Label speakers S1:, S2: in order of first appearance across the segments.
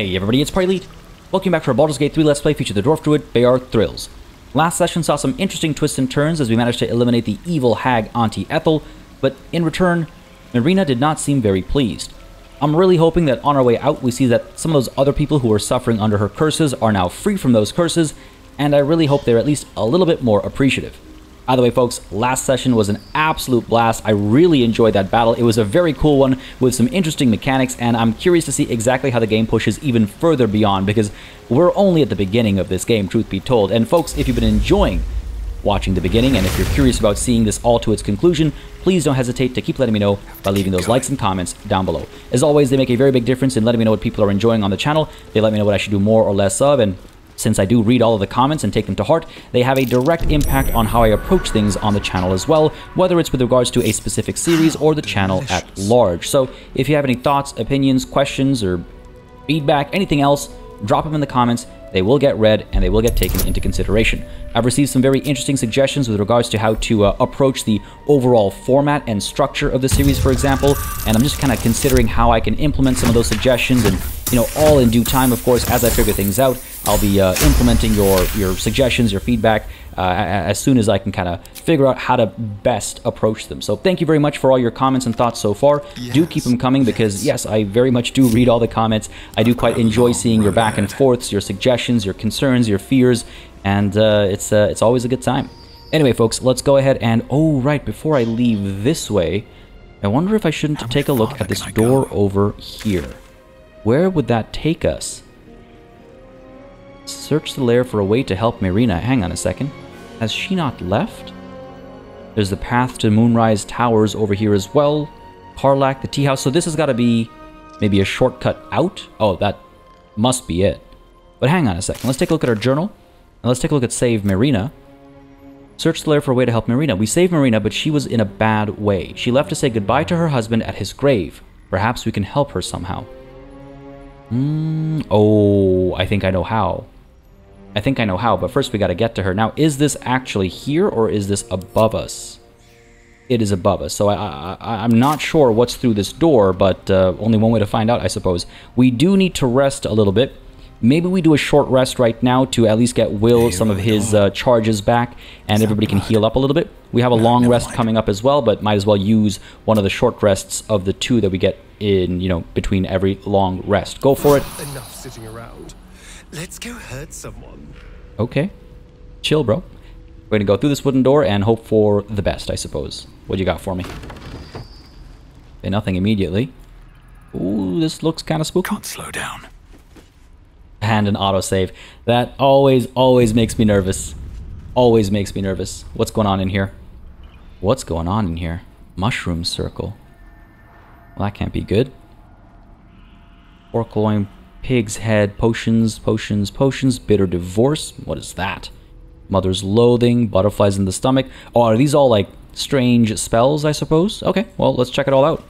S1: Hey everybody, it's Elite. Welcome back our Baldur's Gate 3 Let's Play featuring the Dwarf Druid, Beâr Thrylls. Last session saw some interesting twists and turns as we managed to eliminate the evil hag Auntie Ethel, but in return, Mayrina did not seem very pleased. I'm really hoping that on our way out we see that some of those other people who were suffering under her curses are now free from those curses, and I really hope they're at least a little bit more appreciative. Either way, folks, last session was an absolute blast. I really enjoyed that battle. It was a very cool one with some interesting mechanics, and I'm curious to see exactly how the game pushes even further beyond, because we're only at the beginning of this game, truth be told. And folks, if you've been enjoying watching the beginning, and if you're curious about seeing this all to its conclusion, please don't hesitate to keep letting me know by leaving those likes and comments down below. As always, they make a very big difference in letting me know what people are enjoying on the channel. They let me know what I should do more or less of, and since I do read all of the comments and take them to heart, they have a direct impact on how I approach things on the channel as well, whether it's with regards to a specific series or the channel at large. So if you have any thoughts, opinions, questions, or feedback, anything else, drop them in the comments. They will get read and they will get taken into consideration. I've received some very interesting suggestions with regards to how to uh, approach the overall format and structure of the series, for example, and I'm just kind of considering how I can implement some of those suggestions and, you know, all in due time, of course, as I figure things out. I'll be uh, implementing your, your suggestions, your feedback, uh, as soon as I can kind of figure out how to best approach them. So thank you very much for all your comments and thoughts so far. Yes. Do keep them coming because, yes, I very much do read all the comments. I do quite enjoy seeing your back and forths, your suggestions, your concerns, your fears, and uh, it's, uh, it's always a good time. Anyway, folks, let's go ahead and... Oh, right, before I leave this way, I wonder if I shouldn't take a look at this door over here. Where would that take us? Search the lair for a way to help Mayrina. Hang on a second. Has she not left? There's the path to Moonrise Towers over here as well. Karlach, the tea house. So this has got to be maybe a shortcut out. Oh, that must be it. But hang on a second. Let's take a look at our journal. And let's take a look at Save Mayrina. Search the lair for a way to help Mayrina. We saved Mayrina, but she was in a bad way. She left to say goodbye to her husband at his grave. Perhaps we can help her somehow. Hmm. Oh, I think I know how. I think I know how, but first we gotta get to her. Now, is this actually here or is this above us? It is above us, so I, I, am not sure what's through this door, but uh, only one way to find out, I suppose. We do need to rest a little bit. Maybe we do a short rest right now to at least get Wyll some of his uh, charges back, and everybody can heal up a little bit. We have a long rest coming up as well, but might as well use one of the short rests of the two that we get in, you know, between every long rest. Go for it.
S2: Enough sitting around. Let's go hurt someone.
S1: Okay. Chill, bro. We're gonna go through this wooden door and hope for the best, I suppose. What you got for me? Okay, nothing immediately. Ooh, this looks kind of spooky.
S2: Can't slow down.
S1: And an autosave. That always, always makes me nervous. Always makes me nervous. What's going on in here? What's going on in here? Mushroom circle. Well, that can't be good. Pork loin Pig's head, potions, potions, potions, bitter divorce. What is that? Mother's loathing, butterflies in the stomach. Oh, are these all like strange spells, I suppose? Okay, well, let's check it all out.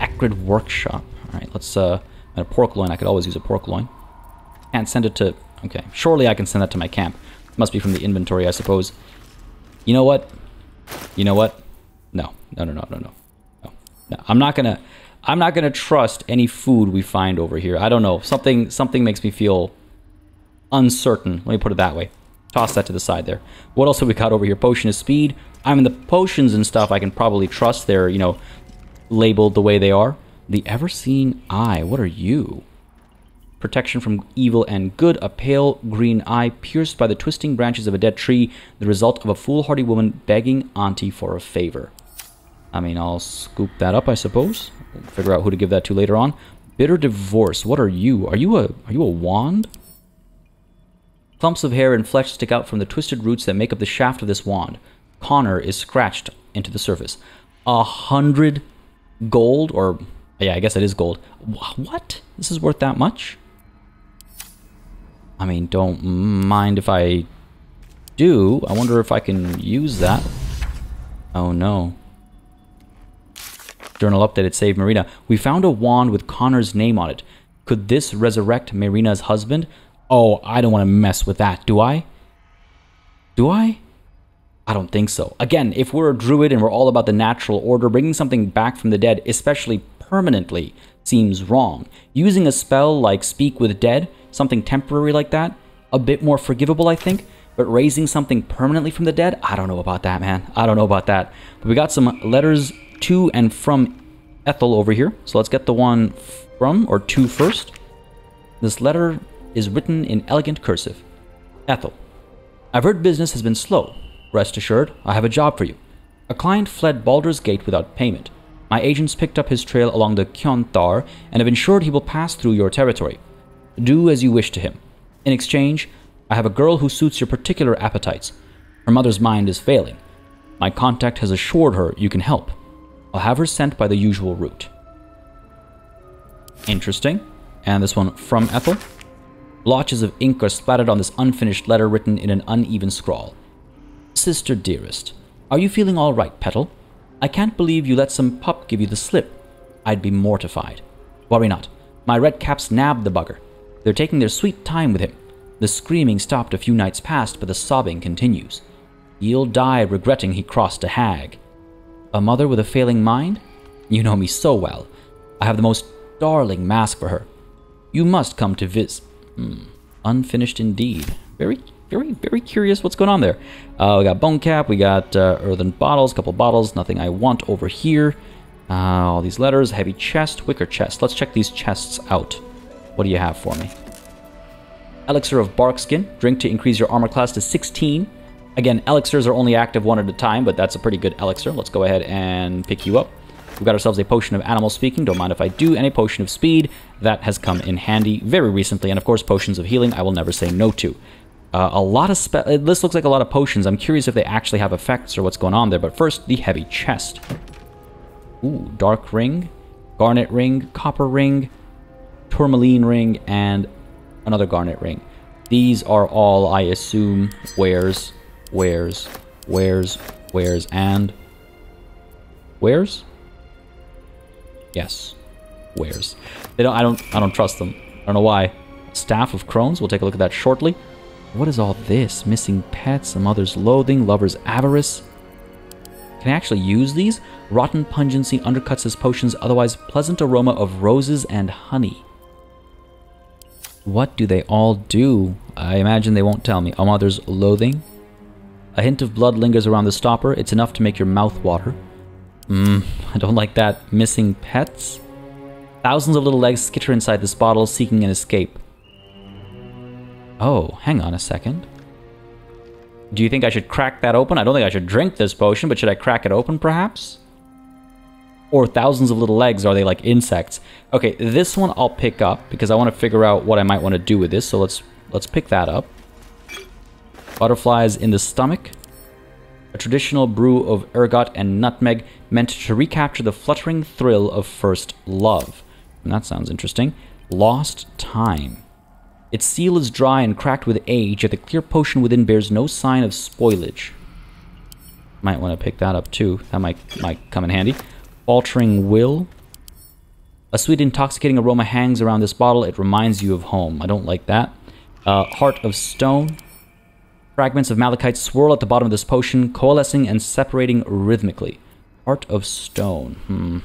S1: Acrid Workshop. All right, let's, uh, a pork loin. I could always use a pork loin. Can't send it to, okay. Surely I can send that to my camp. Must be from the inventory, I suppose. You know what? You know what? No, no, no, no, no, no. No, no. I'm not gonna, I'm not to trust any food we find over here. I don't know. Something something makes me feel uncertain. Let me put it that way. Toss that to the side there. What else have we got over here? Potion of speed. I mean, the potions and stuff I can probably trust. They're, you know, labeled the way they are. The ever-seen eye. What are you? Protection from evil and good. A pale green eye pierced by the twisting branches of a dead tree. The result of a foolhardy woman begging Auntie for a favor. I mean, I'll scoop that up, I suppose. Figure out who to give that to later on. Bitter divorce. What are you? Are you a are you a wand? Clumps of hair and flesh stick out from the twisted roots that make up the shaft of this wand. Connor is scratched into the surface. A hundred gold, or yeah, I guess it is gold. What? This is worth that much? I mean, don't mind if I do. I wonder if I can use that. Oh no. Journal update updated Save Mayrina. We found a wand with Connor's name on it. Could this resurrect Mayrina's husband? Oh, I don't want to mess with that, do I? Do I? I don't think so. Again, if we're a druid and we're all about the natural order, bringing something back from the dead, especially permanently, seems wrong. Using a spell like Speak with Dead, something temporary like that, a bit more forgivable, I think. But raising something permanently from the dead, I don't know about that, man. I don't know about that. But we got some letters to and from Ethel over here. So let's get the one from or to first. This letter is written in elegant cursive. Ethel, I've heard business has been slow. Rest assured, I have a job for you. A client fled Baldur's Gate without payment. My agents picked up his trail along the Chionthar and have ensured he will pass through your territory. Do as you wish to him. In exchange, I have a girl who suits your particular appetites. Her mother's mind is failing. My contact has assured her you can help. I'll have her sent by the usual route. Interesting. And this one from Ethel. Blotches of ink are splattered on this unfinished letter written in an uneven scrawl. Sister dearest, are you feeling all right, Petal? I can't believe you let some pup give you the slip. I'd be mortified. Worry not. My red caps nabbed the bugger. They're taking their sweet time with him. The screaming stopped a few nights past, but the sobbing continues. He'll die regretting he crossed a hag. A mother with a failing mind? You know me so well. I have the most darling mask for her. You must come to vis. Hmm. Unfinished indeed. Very, very, very curious what's going on there. Uh, we got bone cap, we got uh, earthen bottles, couple bottles, nothing I want over here. Uh, all these letters, heavy chest, wicker chest. Let's check these chests out. What do you have for me? Elixir of Barkskin. Drink to increase your armor class to 16. Again, elixirs are only active one at a time, but that's a pretty good elixir. Let's go ahead and pick you up. We've got ourselves a potion of animal speaking. Don't mind if I do. And a potion of speed. That has come in handy very recently. And of course, potions of healing I will never say no to. Uh, a lot of spe- this looks like a lot of potions. I'm curious if they actually have effects or what's going on there. But first, the heavy chest. Ooh, dark ring, garnet ring, copper ring, tourmaline ring, and another garnet ring. These are all, I assume, wares, wares, wares, wares, and wares. Yes, wares. They don't. I don't. I don't trust them. I don't know why. Staff of Crones. We'll take a look at that shortly. What is all this? Missing pets, a mother's loathing, lover's avarice. Can I actually use these? Rotten pungency undercuts his potion's otherwise pleasant aroma of roses and honey. What do they all do? I imagine they won't tell me. A mother's loathing. A hint of blood lingers around the stopper. It's enough to make your mouth water. Mmm, I don't like that. Missing pets? Thousands of little legs skitter inside this bottle, seeking an escape. Oh, hang on a second. Do you think I should crack that open? I don't think I should drink this potion, but should I crack it open perhaps? Or thousands of little legs, are they like insects? Okay, this one I'll pick up because I want to figure out what I might want to do with this. So let's let's pick that up. Butterflies in the stomach. A traditional brew of ergot and nutmeg meant to recapture the fluttering thrill of first love. And that sounds interesting. Lost time. Its seal is dry and cracked with age, yet the clear potion within bears no sign of spoilage. Might want to pick that up too. That might might come in handy. Altering will. A sweet, intoxicating aroma hangs around this bottle. It reminds you of home. I don't like that. Uh, Heart of stone. Fragments of malachite swirl at the bottom of this potion, coalescing and separating rhythmically. Heart of stone. Hmm.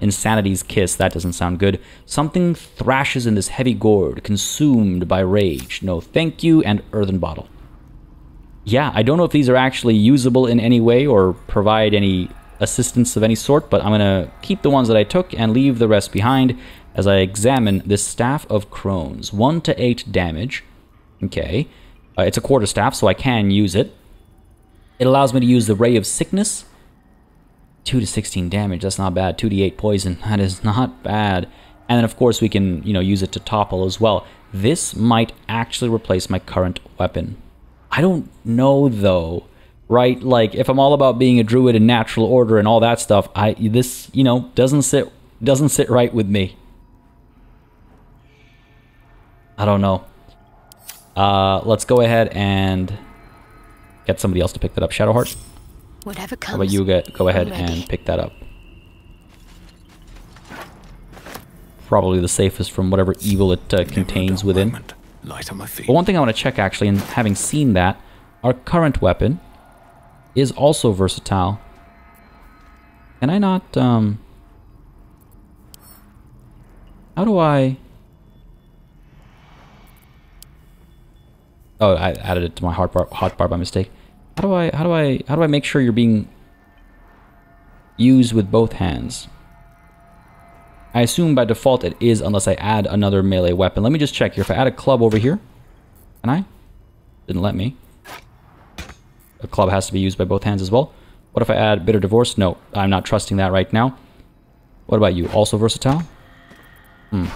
S1: Insanity's kiss. That doesn't sound good. Something thrashes in this heavy gourd, consumed by rage. No thank you, and earthen bottle. Yeah, I don't know if these are actually usable in any way or provide any assistance of any sort, but I'm going to keep the ones that I took and leave the rest behind as I examine this Staff of Crones. 1 to 8 damage. Okay. Uh, it's a quarter staff, so I can use it. It allows me to use the Ray of Sickness, 2 to 16 damage, that's not bad. 2d8 poison, that is not bad. And then of course we can, you know, use it to topple as well. This might actually replace my current weapon. I don't know though, right? Like if I'm all about being a druid in natural order and all that stuff, I this, you know, doesn't sit doesn't sit right with me. I don't know. Uh, let's go ahead and get somebody else to pick that up. Shadowheart.
S3: Whatever comes.
S1: How about you get go ahead and pick that up? Probably the safest from whatever evil it uh, contains within.
S2: Light on my feet.
S1: But one thing I want to check actually, and having seen that, our current weapon is also versatile. Can I not, um... How do I... Oh, I added it to my hotbar, hotbar by mistake. How do I, how do I, how do I make sure you're being used with both hands? I assume by default it is unless I add another melee weapon. Let me just check here. If I add a club over here, can I? Didn't let me. A club has to be used by both hands as well. What if I add Bitter Divorce? No, I'm not trusting that right now. What about you? Also versatile? Hmm.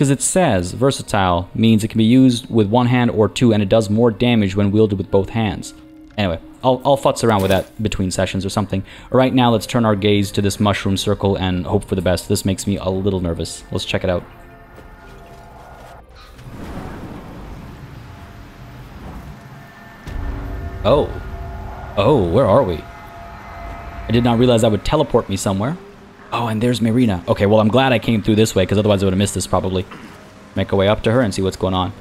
S1: Because it says versatile means it can be used with one hand or two and it does more damage when wielded with both hands. Anyway, I'll, I'll futz around with that between sessions or something. Right now, let's turn our gaze to this mushroom circle and hope for the best. This makes me a little nervous. Let's check it out. Oh. Oh, where are we? I did not realize that would teleport me somewhere. And there's Mayrina. Okay, well, I'm glad I came through this way, because otherwise I would have missed this probably. Make our way up to her and see what's going on.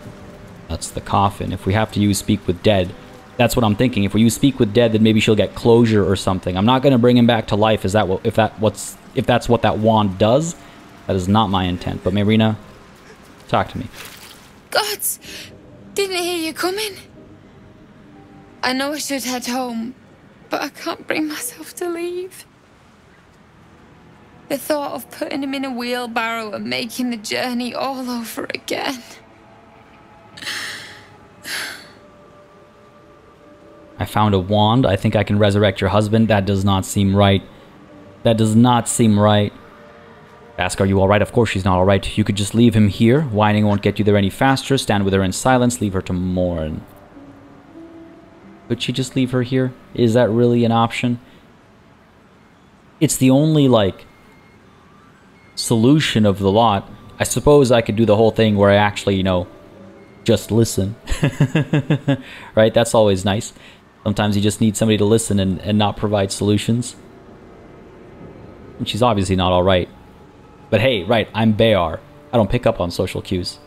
S1: That's the coffin. If we have to use Speak with Dead, that's what I'm thinking. If we use Speak with Dead, then maybe she'll get closure or something. I'm not going to bring him back to life. Is that what, if that what's if that's what that wand does? That is not my intent. But Mayrina, talk to me.
S3: Gods, didn't hear you coming. I know I should head home, but I can't bring myself to leave. The thought of putting him in a wheelbarrow and making the journey all over again.
S1: I found a wand. I think I can resurrect your husband. That does not seem right. That does not seem right. Ask, are you alright? Of course she's not alright. You could just leave him here. Whining won't get you there any faster. Stand with her in silence. Leave her to mourn. Could she just leave her here? Is that really an option? It's the only, like, solution of the lot. I suppose I could do the whole thing where I actually, you know, just listen. right? That's always nice. Sometimes you just need somebody to listen and, and not provide solutions. And she's obviously not alright. But hey, right, I'm Beâr. I don't pick up on social cues.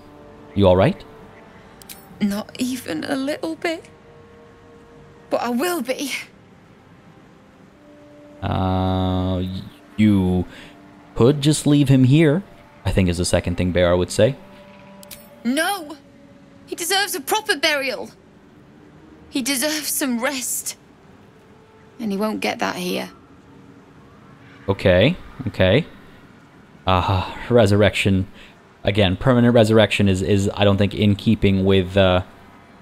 S1: You alright?
S3: Not even a little bit. But I will be.
S1: Uh, you could just leave him here, I think is the second thing Beâr would say.
S3: No! He deserves a proper burial. He deserves some rest. And he won't get that here.
S1: Okay, okay. Uh, resurrection. Again, permanent resurrection is, is I don't think, in keeping with, uh,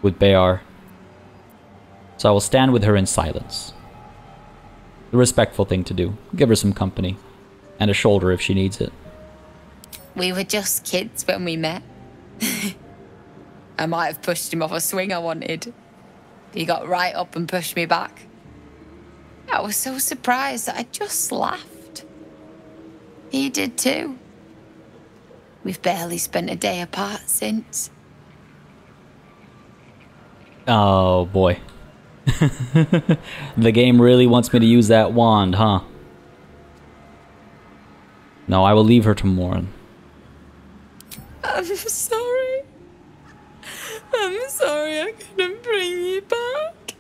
S1: with Beâr. So I will stand with her in silence. The respectful thing to do. Give her some company. And a shoulder if she needs it.
S3: We were just kids when we met. I might have pushed him off a swing I wanted. He got right up and pushed me back. I was so surprised that I just laughed. He did too. We've barely spent a day apart since.
S1: Oh boy. the game really wants me to use that wand, huh? No, I will leave her to mourn.
S3: I'm sorry. I'm sorry I couldn't bring you back.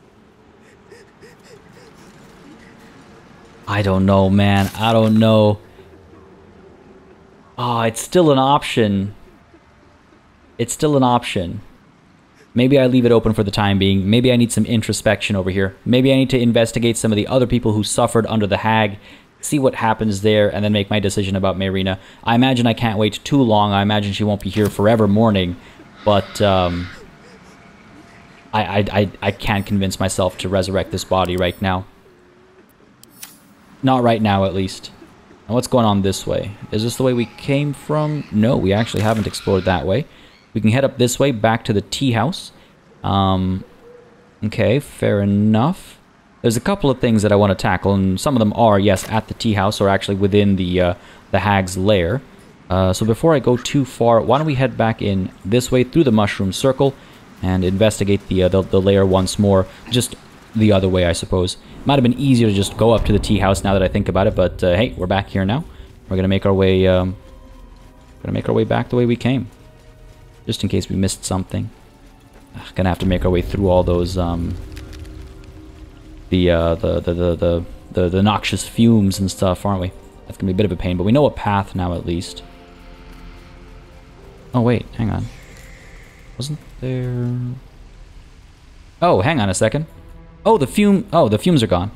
S1: I don't know, man. I don't know. Oh, it's still an option. It's still an option. Maybe I leave it open for the time being. Maybe I need some introspection over here. Maybe I need to investigate some of the other people who suffered under the hag, see what happens there, and then make my decision about Mayrina. I imagine I can't wait too long. I imagine she won't be here forever mourning. But, um, I, I, I, can't convince myself to resurrect this body right now. Not right now, at least. What's going on this way? Is this the way we came from? No, we actually haven't explored that way. We can head up this way, back to the tea house. Um, okay, fair enough. There's a couple of things that I want to tackle, and some of them are, yes, at the tea house, or actually within the, uh, the hag's lair. Uh, so before I go too far, why don't we head back in this way through the mushroom circle, and investigate the, uh, the, the layer once more. Just the other way, I suppose. Might have been easier to just go up to the tea house now that I think about it, but uh, hey, we're back here now. We're gonna make our way, um, gonna make our way back the way we came, just in case we missed something. Ugh, gonna have to make our way through all those, um, the, uh, the, the, the, the, the, the noxious fumes and stuff, aren't we? That's gonna be a bit of a pain, but we know a path now at least. Oh wait, hang on. Wasn't there... Oh, hang on a second. Oh, the fume... Oh, the fumes are gone.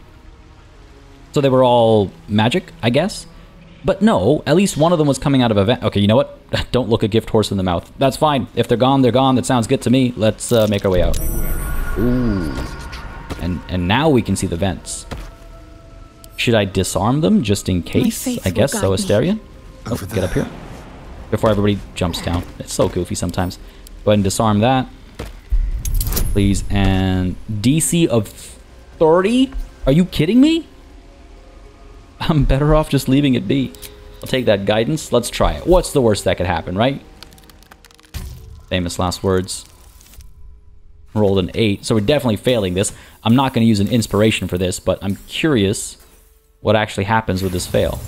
S1: So they were all magic, I guess? But no, at least one of them was coming out of a vent. Okay, you know what? Don't look a gift horse in the mouth. That's fine. If they're gone, they're gone. That sounds good to me. Let's uh, make our way out. Ooh. And, and now we can see the vents. Should I disarm them just in case? I guess so, Astarion. Oh, get up here. Before everybody jumps down. It's so goofy sometimes. Go ahead and disarm that. Please. And DC of 30? Are you kidding me? I'm better off just leaving it be. I'll take that guidance. Let's try it. What's the worst that could happen, right? Famous last words. Rolled an 8, so we're definitely failing this. I'm not going to use an inspiration for this, but I'm curious what actually happens with this fail.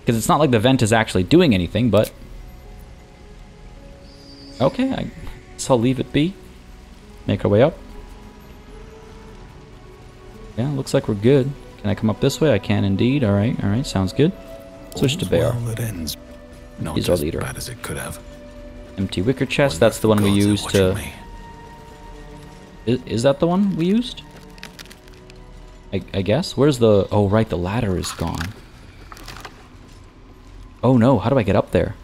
S1: Because it's not like the vent is actually doing anything, but... Okay, I guess I'll leave it be. Make our way up. Yeah, looks like we're good. Can I come up this way? I can indeed. All right, all right, sounds good. Switch to Bear.
S2: Well, that ends. Not
S1: He's our leader.
S2: bad as it could have.
S1: Empty wicker chest. That's the one we used to.
S2: me.
S1: Is, is that the one we used? I, I guess. Where's the? Oh, right. The ladder is gone. Oh no! How do I get up there?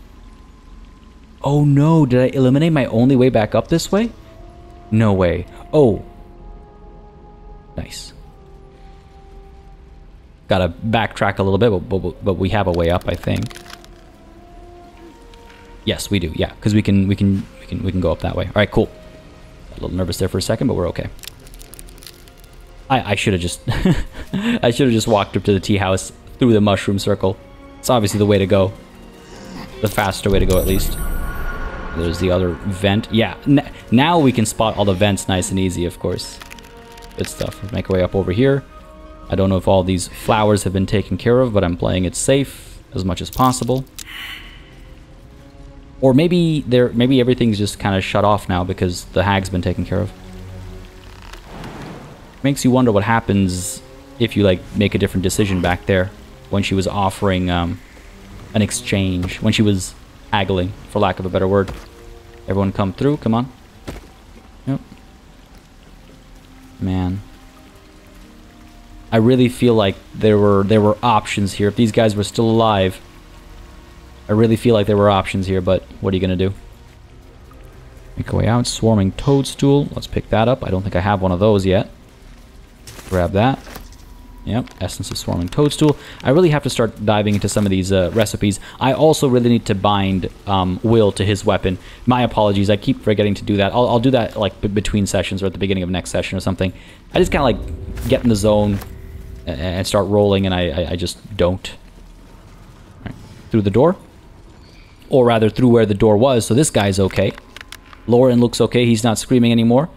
S1: Oh no! Did I eliminate my only way back up this way? No way. Oh. Nice. Gotta backtrack a little bit, but, but, but we have a way up, I think. Yes, we do. Yeah, because we can we can we can we can go up that way. All right, cool. A little nervous there for a second, but we're okay. I I should have just I should have just walked up to the tea house through the mushroom circle. It's obviously the way to go. The faster way to go, at least. There's the other vent. Yeah, now we can spot all the vents nice and easy, of course. Good stuff. Make our way up over here. I don't know if all these flowers have been taken care of, but I'm playing it safe as much as possible. Or maybe there, maybe everything's just kind of shut off now because the hag's been taken care of. Makes you wonder what happens if you like make a different decision back there when she was offering um, an exchange, when she was haggling, for lack of a better word. Everyone come through, come on. Yep. Man. I really feel like there were there were options here. If these guys were still alive, I really feel like there were options here, but what are you gonna do? Make our way out. Swarming toadstool. Let's pick that up. I don't think I have one of those yet. Grab that. Yep, essence of swarming toadstool. I really have to start diving into some of these uh, recipes. I also really need to bind um, Wyll to his weapon. My apologies, I keep forgetting to do that. I'll, I'll do that like between sessions or at the beginning of next session or something. I just kind of like get in the zone a- and start rolling, and I, I, I just don't. Right. Through the door, or rather through where the door was. So this guy's okay. Lauren looks okay. He's not screaming anymore.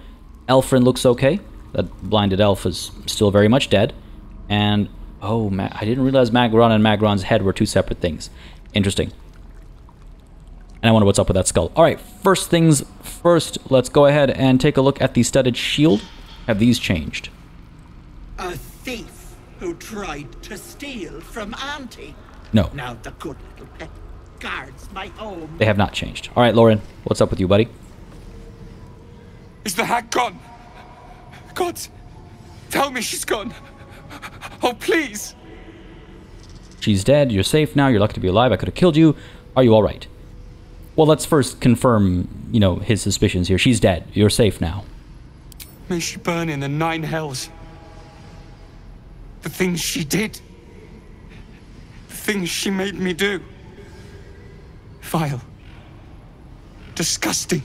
S1: Elfrin looks okay. That blinded elf is still very much dead. And oh, Ma- I didn't realize Magron and Magron's head were two separate things. Interesting. And I wonder what's up with that skull. All right, first things first. Let's go ahead and take a look at the studded shield. Have these changed?
S4: A thief who tried to steal from Auntie.
S1: No,
S4: Now the good little pet guards my home.
S1: they have not changed. All right, Lauren, what's up with you, buddy?
S5: Is the hag gone? God, tell me she's gone. Oh, please.
S1: She's dead. You're safe now. You're lucky to be alive. I could have killed you. Are you all right? Well, let's first confirm, you know, his suspicions here. She's dead. You're safe now.
S5: May she burn in the nine hells. The things she did. The things she made me do. Vile. Disgusting.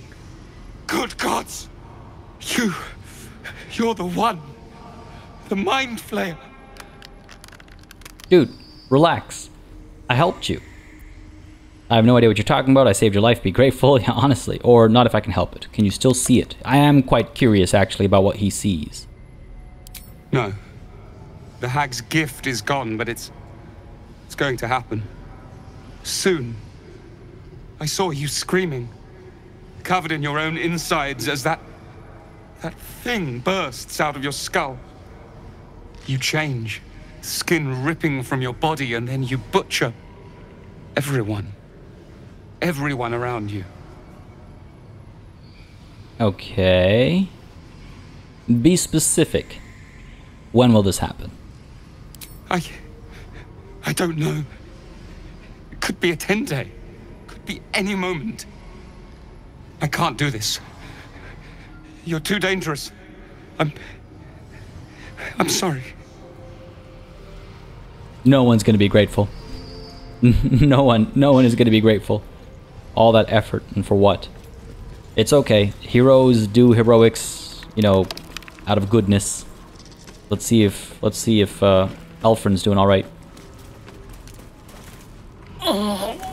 S5: Good gods. You. You're the one. The mind flayer.
S1: Dude, relax. I helped you. I have no idea what you're talking about. I saved your life. Be grateful, yeah, honestly. Or not if I can help it. Can you still see it? I am quite curious, actually, about what he sees.
S5: No. The hag's gift is gone, but it's. It's going to happen. Soon. I saw you screaming, covered in your own insides as that. that thing bursts out of your skull. You change. skin ripping from your body, and then you butcher everyone. Everyone around you.
S1: Okay. Be specific. When will this happen?
S5: I. I don't know. It could be a 10 day. Could be any moment. I can't do this. You're too dangerous. I'm. I'm sorry.
S1: No one's going to be grateful. no one, no one is going to be grateful. All that effort and for what? It's okay. Heroes do heroics, you know, out of goodness. Let's see if let's see if uh, Elfrin's doing all right.
S4: Oh, oh,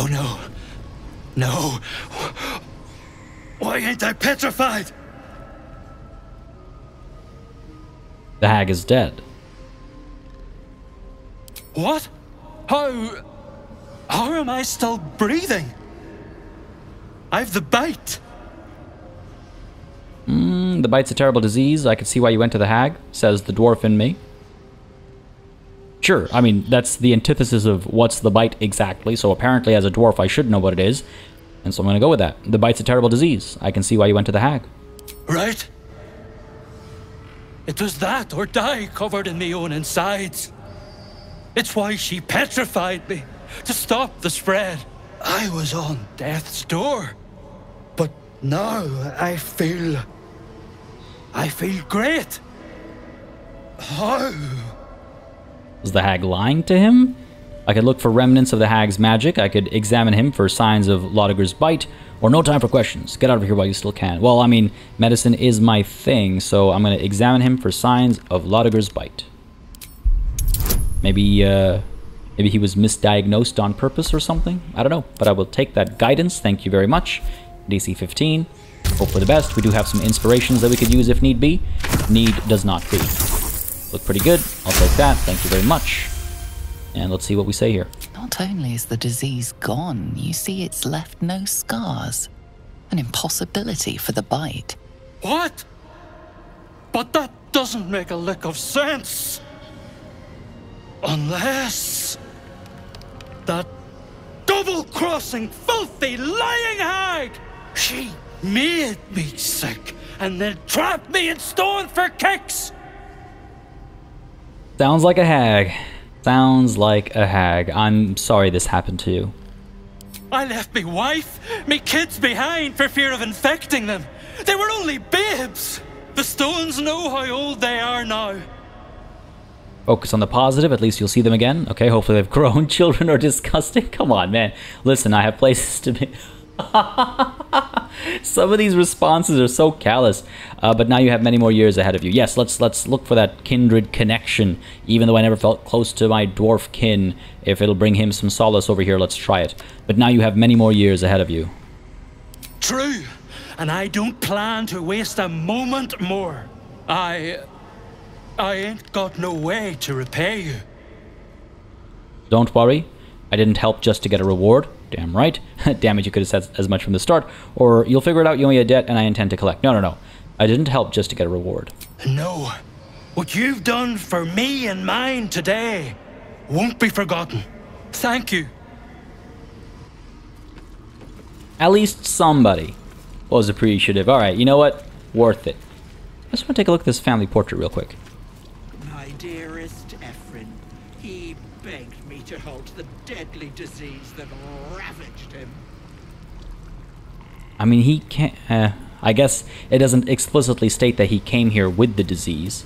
S4: Oh no, no. Why ain't I petrified?
S1: The hag is dead.
S4: What? How? How am I still breathing? I've the bite.
S1: Mm, the bite's a terrible disease. I can see why you went to the hag, says the dwarf in me. Sure, I mean, that's the antithesis of what's the bite exactly, so apparently as a dwarf I should know what it is, and so I'm gonna go with that. The bite's a terrible disease. I can see why you went to the hag.
S4: Right? It was that or die covered in me own insides. It's why she petrified me, to stop the spread. I was on death's door. But now I feel. I feel great. How?
S1: Was the hag lying to him? I could look for remnants of the hag's magic. I could examine him for signs of Lodiger's bite. Or no time for questions. Get out of here while you still can. Well, I mean, medicine is my thing, so I'm going to examine him for signs of Lodiger's bite. Maybe, uh, maybe he was misdiagnosed on purpose or something. I don't know, but I will take that guidance. Thank you very much. DC 15. Hope for the best. We do have some inspirations that we could use if need be. Need does not be. Look pretty good. I'll take that. Thank you very much. And let's see what we say here.
S6: Not only is the disease gone, you see it's left no scars. An impossibility for the bite.
S4: What? But that doesn't make a lick of sense. Unless. That double crossing, filthy, lying hag! She made me sick and then trapped me in stone for kicks!
S1: Sounds like a hag. Sounds like a hag. I'm sorry this happened to you.
S4: I left me wife, me kids behind for fear of infecting them. They were only babes. The stones know how old they are now.
S1: Focus on the positive, at least you'll see them again. Okay, hopefully they've grown. Children are disgusting. Come on, man. Listen, I have places to be. Some of these responses are so callous, uh, but now you have many more years ahead of you. Yes, let's let's look for that kindred connection. Even though I never felt close to my dwarf kin, if it'll bring him some solace over here, let's try it. But now you have many more years ahead of you.
S4: True, and I don't plan to waste a moment more. I. I ain't got no way to repay you.
S1: Don't worry, I didn't help just to get a reward. Damn right. Damn it, you could have said as much from the start. Or you'll figure it out you owe me a debt and I intend to collect. No, no, no. I didn't help just to get a reward.
S4: No, what you've done for me and mine today won't be forgotten. Thank you.
S1: At least somebody was appreciative. All right, you know what? Worth it. I just want to take a look at this family portrait real quick.
S2: My dearest Ephrin, he begged me to halt the deadly disease that ravaged him.
S1: I mean, he can't. Uh, I guess it doesn't explicitly state that he came here with the disease.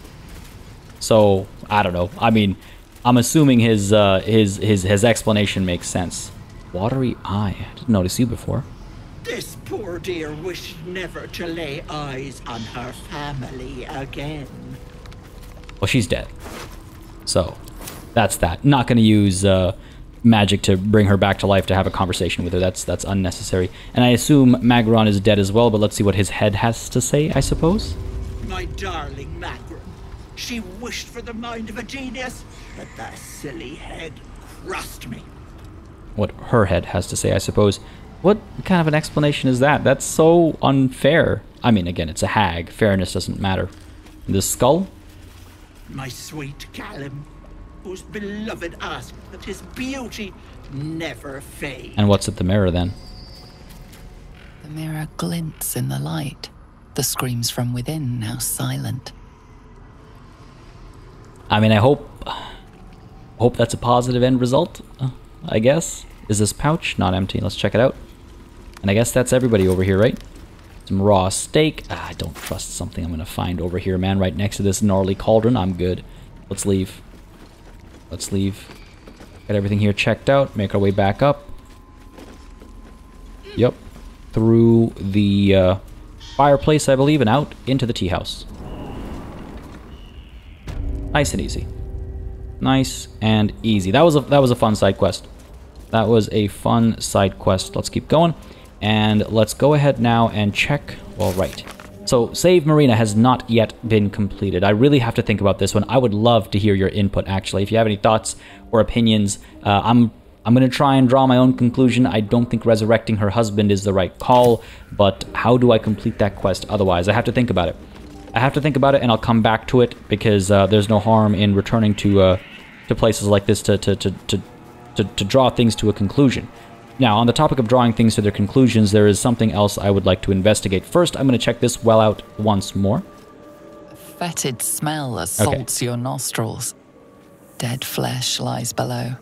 S1: So I don't know. I mean, I'm assuming his uh, his his his explanation makes sense. Watery eye. I didn't notice you before.
S2: This poor dear wished never to lay eyes on her family again.
S1: Well, she's dead. So that's that. Not going to use uh, magic to bring her back to life to have a conversation with her. That's that's unnecessary. And I assume Magron is dead as well. But let's see what his head has to say. I suppose.
S2: My darling Magron. She wished for the mind of a genius, but that silly head crushed me.
S1: what her head has to say, I suppose. What kind of an explanation is that? That's so unfair. I mean, again, it's a hag. Fairness doesn't matter. The skull?
S2: My sweet Callum, whose beloved asked that his beauty never fade.
S1: And what's at the mirror then?
S6: The mirror glints in the light. The screams from within now silent.
S1: I mean, I hope hope that's a positive end result. I guess. Is this pouch not empty? Let's check it out. And I guess that's everybody over here, right? Some raw steak. Ah, I don't trust something I'm gonna find over here, man. Right next to this gnarly cauldron. I'm good. Let's leave. Let's leave. Got everything here checked out. Make our way back up. Yep. Through the uh, fireplace, I believe, and out into the tea house. Nice and easy. Nice and easy. That was a that was a fun side quest. That was a fun side quest. Let's keep going. And let's go ahead now and check. Well, right. So, Save Mayrina has not yet been completed. I really have to think about this one. I would love to hear your input, actually. If you have any thoughts or opinions, uh, I'm I'm going to try and draw my own conclusion. I don't think resurrecting her husband is the right call, but how do I complete that quest otherwise? I have to think about it. I have to think about it, and I'll come back to it because uh, there's no harm in returning to uh, to places like this to to, to, to to to draw things to a conclusion. Now, on the topic of drawing things to their conclusions, there is something else I would like to investigate. First, I'm going to check this well out once more.
S6: A fetid smell assaults your nostrils. Dead flesh lies below.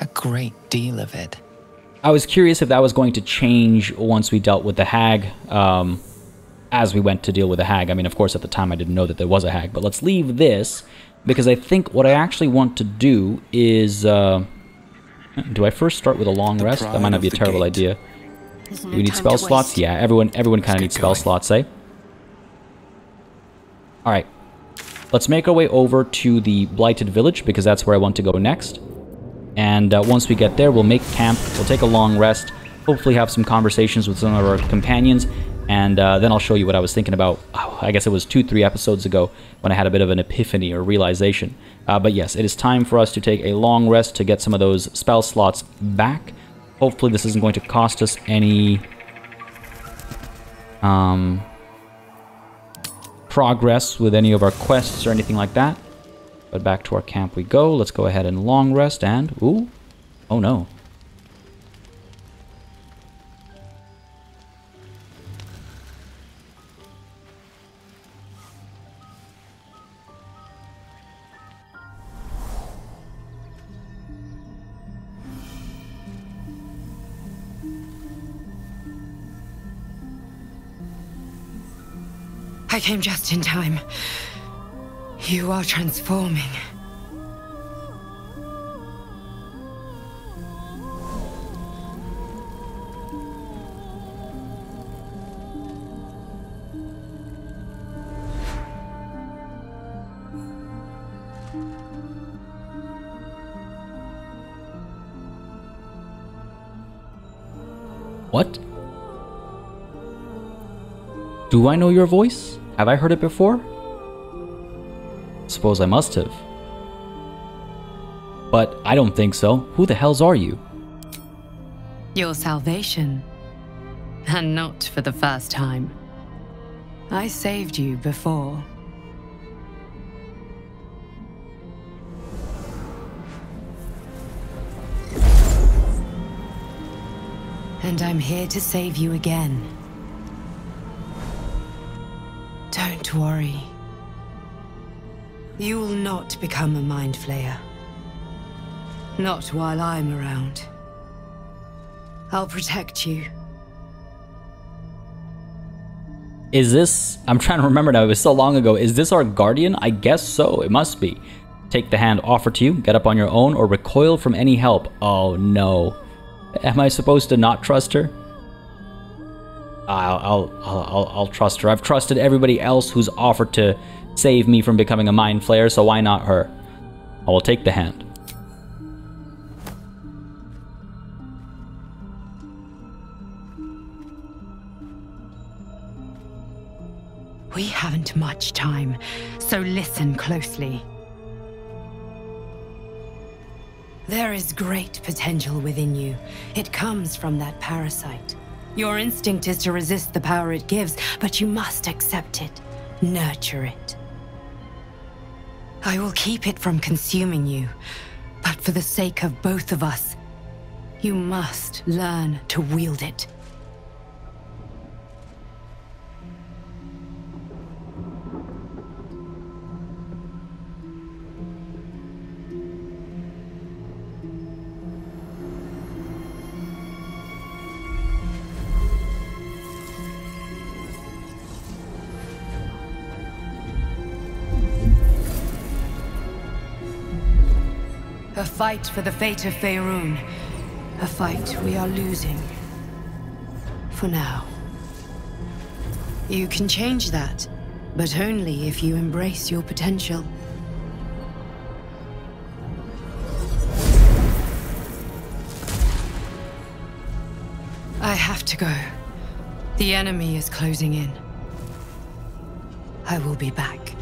S6: A great deal of it.
S1: I was curious if that was going to change once we dealt with the hag, um, as we went to deal with the hag. I mean, of course, at the time I didn't know that there was a hag, but let's leave this because I think what I actually want to do is. Uh, do I first start with a long
S5: The
S1: rest? That might not be a terrible
S5: gate.
S1: idea. Do
S7: no
S1: we need spell slots?
S7: waste.
S1: Yeah, everyone everyone kind of needs spell
S5: going.
S1: slots, eh? Alright. Let's make our way over to the Blighted Village because that's where I want to go next. And uh, once we get there, we'll make camp, we'll take a long rest, hopefully have some conversations with some of our companions, and uh, then I'll show you what I was thinking about. oh, I guess it was two, three episodes ago when I had a bit of an epiphany or realization. Uh, but yes, it is time for us to take a long rest to get some of those spell slots back. Hopefully, this isn't going to cost us any um, progress with any of our quests or anything like that. But back to our camp we go. Let's go ahead and long rest and... Ooh. Oh no.
S7: I came just in time. You are transforming.
S1: What? Do I know your voice? Have I heard it before? Suppose I must have. But I don't think so. Who the hells are you?
S7: Your salvation. And not for the first time. I saved you before. And I'm here to save you again. Worry. You will not become a mind flayer. Not while I'm around. I'll protect you.
S1: Is this. I'm trying to remember now, it was so long ago. Is this our guardian? I guess so. It must be. Take the hand offered to you, get up on your own, or recoil from any help. Oh no. Am I supposed to not trust her? I'll, I'll, I'll, I'll, trust her. I've trusted everybody else who's offered to save me from becoming a mind flayer, so why not her? I will take the hand.
S7: We haven't much time, so listen closely. There is great potential within you. It comes from that parasite. Your instinct is to resist the power it gives, but you must accept it, nurture it. I will keep it from consuming you, but for the sake of both of us, you must learn to wield it. Fight for the fate of Faerun. A fight we are losing. For now. You can change that, but only if you embrace your potential. I have to go. The enemy is closing in. I will be back.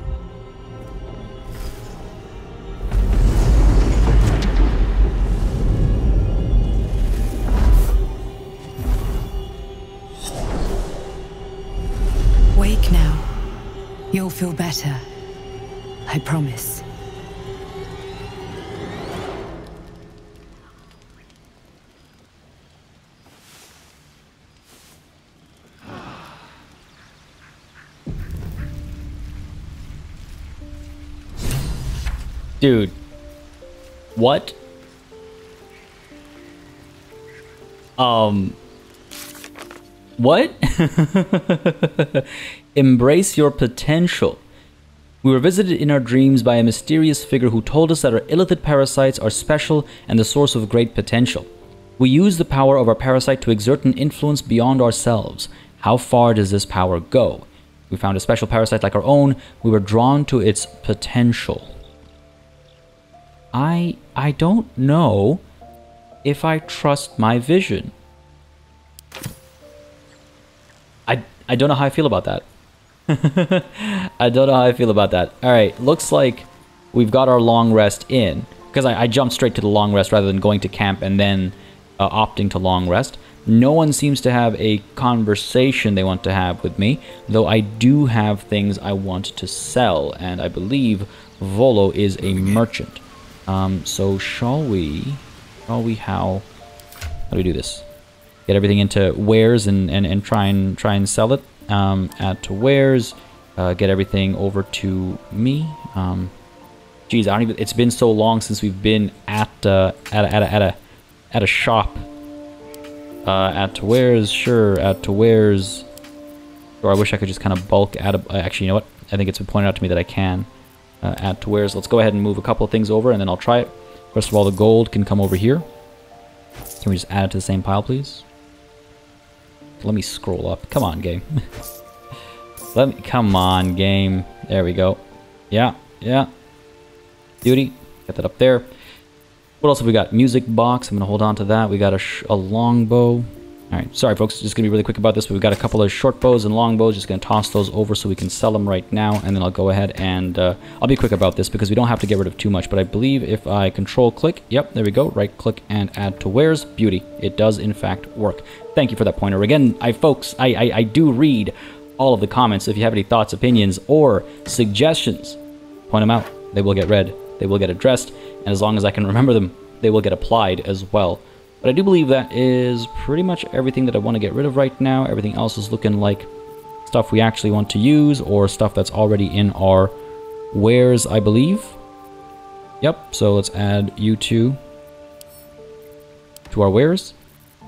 S7: You'll feel better. I promise.
S1: Dude. What? Um. What? Embrace your potential. We were visited in our dreams by a mysterious figure who told us that our illithid parasites are special and the source of great potential. We use the power of our parasite to exert an influence beyond ourselves. How far does this power go? We found a special parasite like our own. We were drawn to its potential. I I don't know if I trust my vision. I I don't know how I feel about that. I don't know how I feel about that. All right, looks like we've got our long rest in because I, I, jumped straight to the long rest rather than going to camp and then uh, opting to long rest. No one seems to have a conversation they want to have with me, though I do have things I want to sell, and I believe Volo is a merchant. Um, so shall we, shall we, how, how do we do this? Get everything into wares and, and, and try and try and sell it um, add to wares, uh, get everything over to me. Um, geez, I don't even. It's been so long since we've been at uh, at a, at a, at a at a shop. Uh, add to wares, sure. Add to wares. Or I wish I could just kind of bulk add. A, actually, you know what? I think it's been pointed out to me that I can uh, add to wares. Let's go ahead and move a couple of things over, and then I'll try it. First of all, the gold can come over here. Can we just add it to the same pile, please? Let me scroll up. Come on, game. Let me, come on, game. There we go. Yeah, yeah. Beauty. Get that up there. What else have we got? Music box. I'm to hold on to that. We got a, a longbow. Alright, sorry folks, just to be really quick about this, but we've got a couple of short bows and long bows, just to toss those over so we can sell them right now, and then I'll go ahead and, uh, I'll be quick about this because we don't have to get rid of too much, but I believe if I control click, yep, there we go, right click and add to wares, beauty, it does in fact work. Thank you for that pointer. Again, I folks, I, I, I do read all of the comments, if you have any thoughts, opinions, or suggestions, point them out, they will get read, they will get addressed, and as long as I can remember them, they will get applied as well. But I do believe that is pretty much everything that I want to get rid of right now. Everything else is looking like stuff we actually want to use or stuff that's already in our wares, I believe. Yep, so let's add you two to our wares.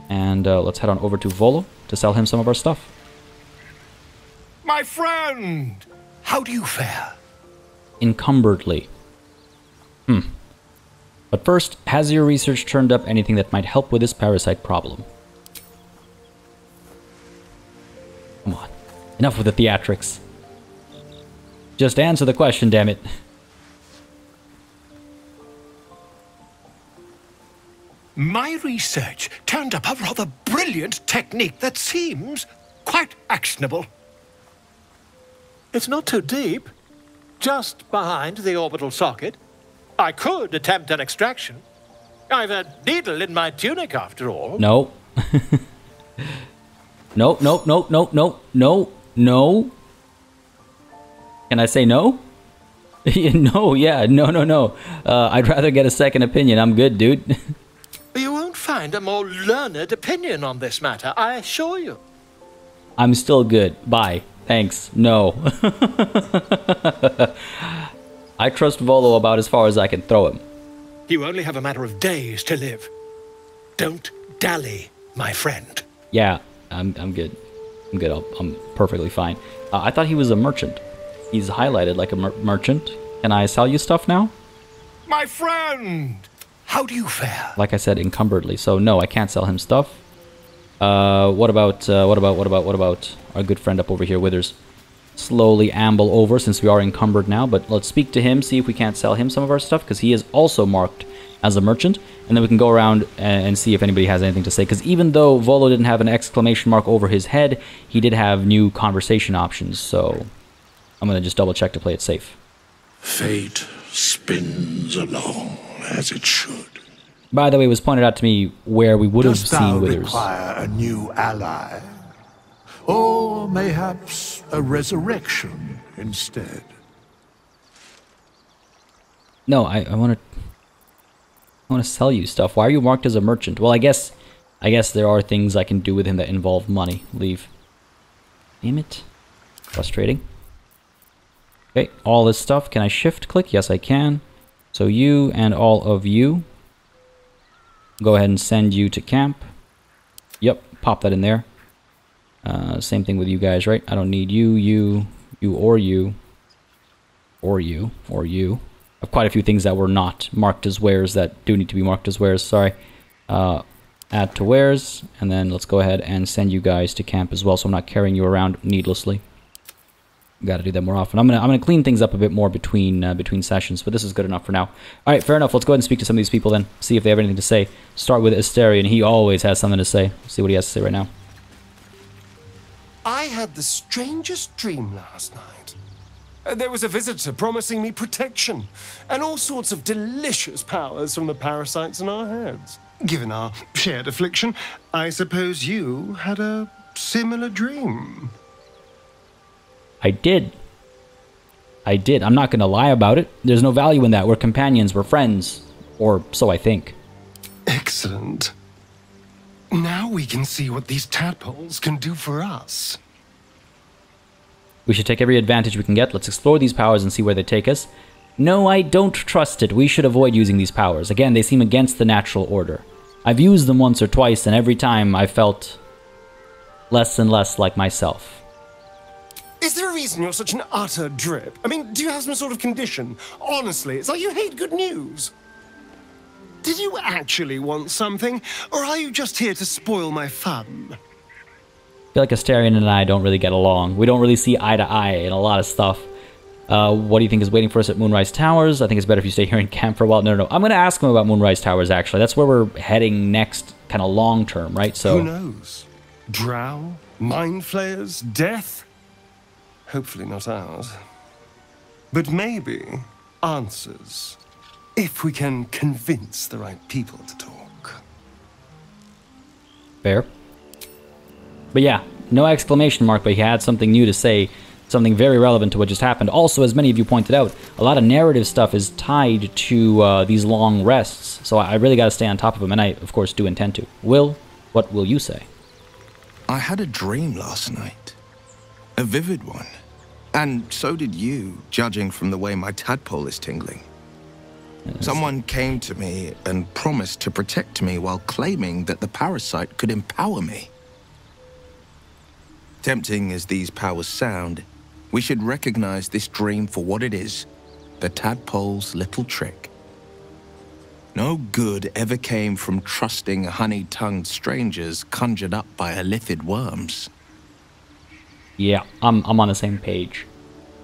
S1: And uh, let's head on over to Volo to sell him some of our stuff.
S8: My friend! How do you fare?
S1: Encumberdly. Hmm. But first, has your research turned up anything that might help with this parasite problem? Come on. Enough with the theatrics. Just answer the question, damn it.
S8: My research turned up a rather brilliant technique that seems quite actionable.
S2: It's not too deep. Just behind the orbital socket. I could attempt an extraction. I've a needle in my tunic, after all.
S1: No. no, no, no, no, no, no, no. Can I say no? no, yeah, no, no, no. Uh, I'd rather get a second opinion. I'm good, dude.
S2: You won't find a more learned opinion on this matter, I assure you.
S1: I'm still good. Bye. Thanks. No. I trust Volo about as far as I can throw him.
S2: You only have a matter of days to live. Don't dally, my friend.
S1: Yeah, I'm, I'm good. I'm good. i am perfectly fine. Uh, I thought he was a merchant. He's highlighted like a mer merchant. Can I sell you stuff now?
S2: My friend! How do you fare?
S1: Like I said, encumberedly. So no, I can't sell him stuff. Uh, what about, uh, what about, what about, what about our good friend up over here, Withers? Slowly amble over since we are encumbered now, but let's speak to him, see if we can't sell him some of our stuff, because he is also marked as a merchant, and then we can go around uh, and see if anybody has anything to say, because even though Volo didn't have an exclamation mark over his head, he did have new conversation options, so I'm going to just double check to play it safe.
S9: Fate spins along as it should.
S1: By the way, it was pointed out to me where we would have
S9: Dost
S1: seen
S9: thou
S1: Withers.
S9: require a new ally? Or mayhaps a resurrection instead?
S1: No, I, I want to. I want to sell you stuff. Why are you marked as a merchant? Well, I guess, I guess there are things I can do with him that involve money. Leave. Damn it. Frustrating. Okay, all this stuff. Can I shift click? Yes, I can. So you and all of you. Go ahead and send you to camp. Yep, pop that in there. Uh, same thing with you guys, right? I don't need you, you, you, or you, or you, or you. I have quite a few things that were not marked as wares that do need to be marked as wares. Sorry. Uh, add to wares, and then let's go ahead and send you guys to camp as well, so I'm not carrying you around needlessly. Got to do that more often. I'm gonna I'm gonna clean things up a bit more between uh, between sessions, but this is good enough for now. All right, fair enough. Let's go ahead and speak to some of these people then. See if they have anything to say. Start with Astarion. He always has something to say. see what he has to say right now.
S10: I had the strangest dream last night. Uh, there was a visitor promising me protection and all sorts of delicious powers from the parasites in our heads. Given our shared affliction, I suppose you had a similar dream.
S1: I did. I did. I'm not going to lie about it. There's no value in that. We're companions, we're friends. Or so I think.
S10: Excellent. Now we can see what these tadpoles can do for us.
S1: We should take every advantage we can get. Let's explore these powers and see where they take us. No, I don't trust it. We should avoid using these powers. Again, they seem against the natural order. I've used them once or twice, and every time I felt less and less like myself.
S10: Is there a reason you're such an utter drip? I mean, do you have some sort of condition? Honestly, it's like you hate good news. Did you actually want something, or are you just here to spoil my fun?
S1: I feel like Astarion and I don't really get along. We don't really see eye to eye in a lot of stuff. Uh, what do you think is waiting for us at Moonrise Towers? I think it's better if you stay here in camp for a while. No, no, no. I'm going to ask him about Moonrise Towers, actually. That's where we're heading next, kind of long term, right? So
S10: Who knows? Drow? Mind flayers? Death? Hopefully not ours. But maybe answers. If we can convince the right people to talk.
S1: Fair. But yeah, no exclamation mark, but he had something new to say, something very relevant to what just happened. Also, as many of you pointed out, a lot of narrative stuff is tied to uh, these long rests, so I really got to stay on top of them, and I, of course, do intend to. Wyll, what will you say?
S11: I had a dream last night. A vivid one. And so did you, judging from the way my tadpole is tingling. Someone came to me and promised to protect me while claiming that the parasite could empower me. Tempting as these powers sound, we should recognize this dream for what it is the tadpole's little trick. No good ever came from trusting honey tongued strangers conjured up by illithid worms.
S1: Yeah, I'm, I'm on the same page.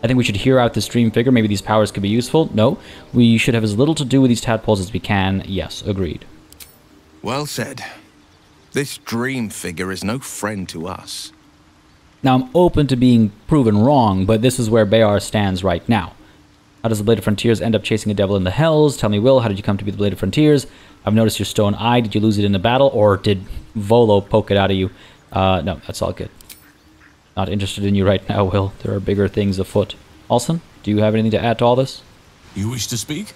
S1: I think we should hear out this dream figure. Maybe these powers could be useful. No, we should have as little to do with these tadpoles as we can. Yes, agreed.
S11: Well said. This dream figure is no friend to us.
S1: Now, I'm open to being proven wrong, but this is where Beâr stands right now. How does the Blade of Frontiers end up chasing a devil in the hells? Tell me, Wyll, how did you come to be the Blade of Frontiers? I've noticed your stone eye. Did you lose it in a battle, or did Volo poke it out of you? Uh, no, that's all good. Not interested in you right now, Wyll. There are bigger things afoot. Halsin, do you have anything to add to all this?
S12: You wish to speak?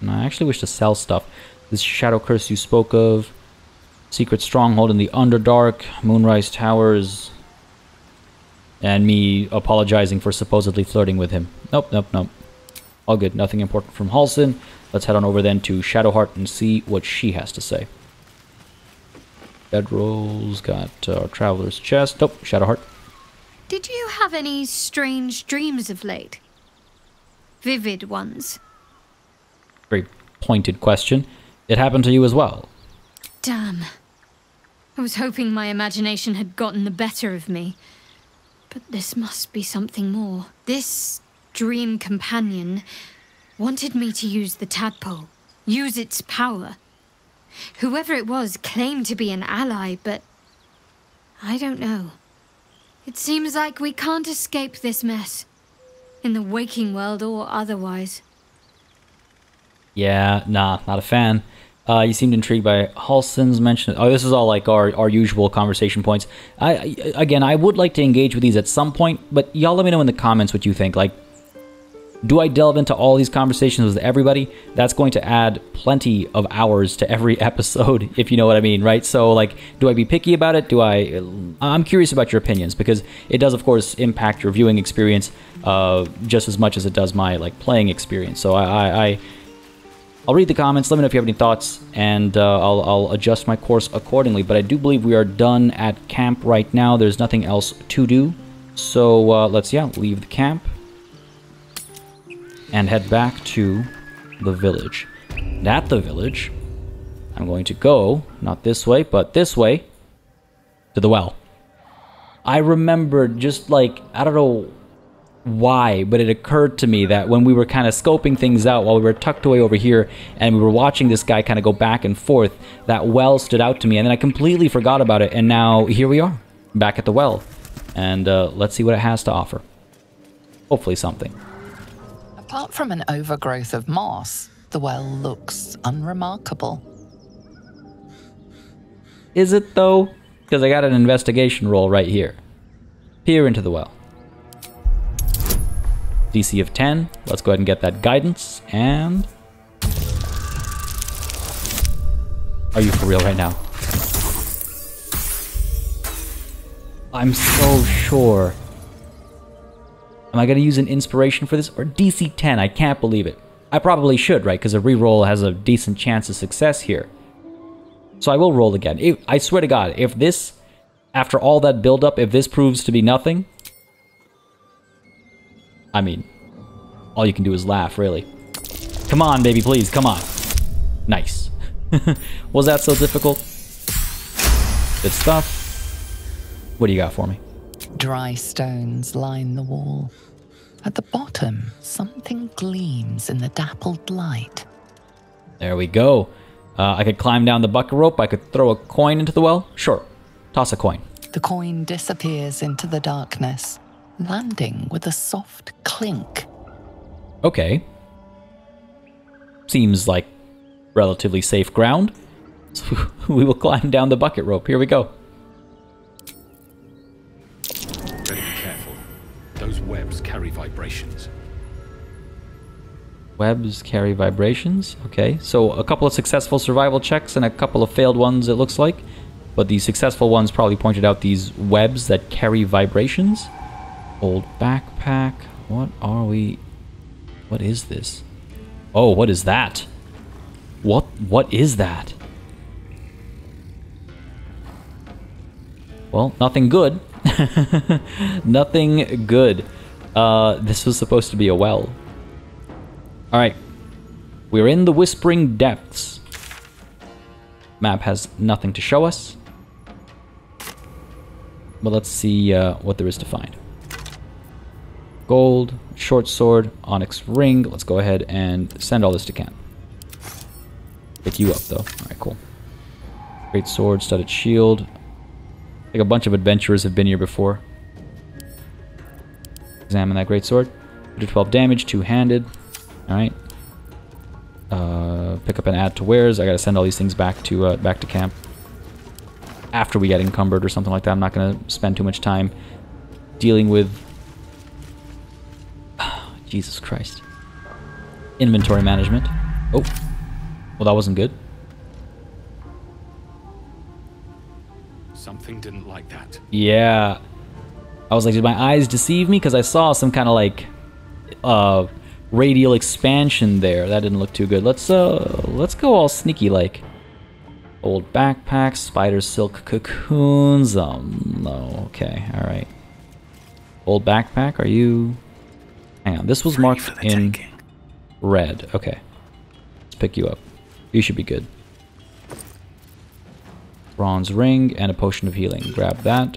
S1: No, I actually wish to sell stuff. This Shadow Curse you spoke of. Secret Stronghold in the Underdark. Moonrise Towers. And me apologizing for supposedly flirting with him. Nope, nope, nope. All good. Nothing important from Halsin. Let's head on over then to Shadowheart and see what she has to say. Bedrolls, got uh, Traveler's Chest. Oh, Shadowheart.
S13: Did you have any strange dreams of late? Vivid ones?
S1: Very pointed question. It happened to you as well.
S13: Damn. I was hoping my imagination had gotten the better of me. But this must be something more. This dream companion wanted me to use the tadpole, use its power. Whoever it was claimed to be an ally, but I don't know. It seems like we can't escape this mess, in the waking world or otherwise.
S1: Yeah, nah, not a fan. Uh, you seemed intrigued by Halsin's mention. Oh, this is all like our, our usual conversation points. I, I again, I would like to engage with these at some point, but y'all let me know in the comments what you think. Like, do I delve into all these conversations with everybody? That's going to add plenty of hours to every episode, if you know what I mean, right? So, like, do I be picky about it? Do I? I'm curious about your opinions because it does, of course, impact your viewing experience uh, just as much as it does my like playing experience. So, I, I, I I'll read the comments. Let me know if you have any thoughts, and uh, I'll, I'll adjust my course accordingly. But I do believe we are done at camp right now. There's nothing else to do. So uh, let's, yeah, leave the camp and head back to the village. And at the village, I'm going to go, not this way, but this way, to the well. I remembered just like, I don't know why, but it occurred to me that when we were kind of scoping things out while we were tucked away over here and we were watching this guy kind of go back and forth, that well stood out to me and then I completely forgot about it and now here we are, back at the well. And uh, let's see what it has to offer. Hopefully something.
S6: Apart from an overgrowth of moss, the well looks unremarkable.
S1: Is it though? Because I got an investigation roll right here. Peer into the well. DC of 10. Let's go ahead and get that guidance. And... Are you for real right now? I'm so sure. Am I going to use an inspiration for this? Or DC 10? I can't believe it. I probably should, right? Because a reroll has a decent chance of success here. So I will roll again. If, I swear to God, if this, after all that buildup, if this proves to be nothing, I mean, all you can do is laugh, really. Come on, baby, please, come on. Nice. Was that so difficult? Good stuff. What do you got for me?
S6: Dry stones line the wall. At the bottom, something gleams in the dappled light.
S1: There we go. Uh, I could climb down the bucket rope. I could throw a coin into the well. Sure. Toss a coin.
S6: The coin disappears into the darkness, landing with a soft clink.
S1: Okay. Seems like relatively safe ground. So we will climb down the bucket rope. Here we go.
S8: Carry vibrations.
S1: Webs carry vibrations. Okay, so a couple of successful survival checks and a couple of failed ones, it looks like. But the successful ones probably pointed out these webs that carry vibrations. Old backpack. What are we... What is this? Oh, what is that? What? What is that? Well, nothing good. nothing good. Uh, this was supposed to be a well. Alright. We're in the Whispering Depths. Map has nothing to show us. But let's see uh, what there is to find. Gold, short sword, onyx ring. Let's go ahead and send all this to camp. Pick you up, though. Alright, cool. Great sword, studded shield. I think a bunch of adventurers have been here before. Examine that great sword. Do 12 damage, two-handed. Alright. Uh, pick up and add to wares. I gotta send all these things back to uh, back to camp. After we get encumbered or something like that. I'm not gonna spend too much time dealing with... Jesus Christ. Inventory management. Oh. Well, that wasn't good.
S5: Something didn't like that.
S1: Yeah. I was like, did my eyes deceive me? Because I saw some kind of like uh, radial expansion there. That didn't look too good. Let's uh, let's go all sneaky like. Old backpack, spider silk cocoons. Um, no. Okay. All right. Old backpack. Are you? Hang on. This was marked in taking. red. Okay. Let's pick you up. You should be good. Bronze ring and a potion of healing. Grab that.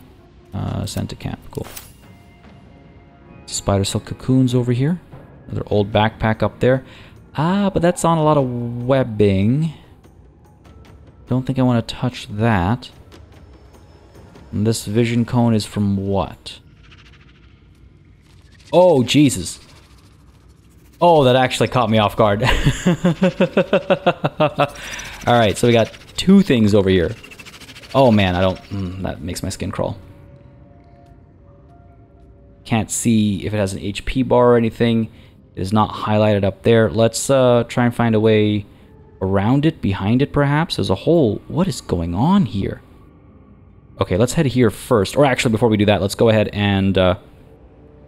S1: Uh, to camp. Cool. Spider silk cocoons over here. Another old backpack up there. Ah, but that's on a lot of webbing. Don't think I want to touch that. And this vision cone is from what? Oh, Jesus. Oh, that actually caught me off guard. Alright, so we got two things over here. Oh man, I don't... Mm, that makes my skin crawl. Can't see if it has an HP bar or anything. It is not highlighted up there. Let's uh, try and find a way around it, behind it perhaps. As a whole, what is going on here? Okay, let's head here first. Or actually, before we do that, let's go ahead and uh,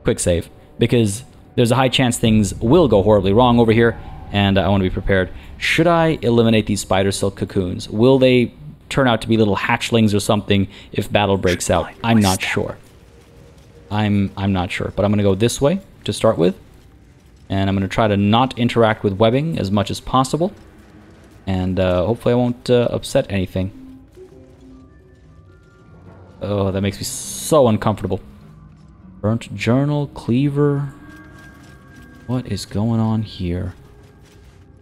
S1: quick save. Because there's a high chance things will go horribly wrong over here, and I want to be prepared. Should I eliminate these spider silk cocoons? Will they turn out to be little hatchlings or something if battle breaks out? I'm not sure. I'm I'm not sure, but I'm going to go this way to start with. And I'm going to try to not interact with webbing as much as possible. And uh, hopefully I won't uh, upset anything. Oh, that makes me so uncomfortable. Burnt journal, cleaver. What is going on here?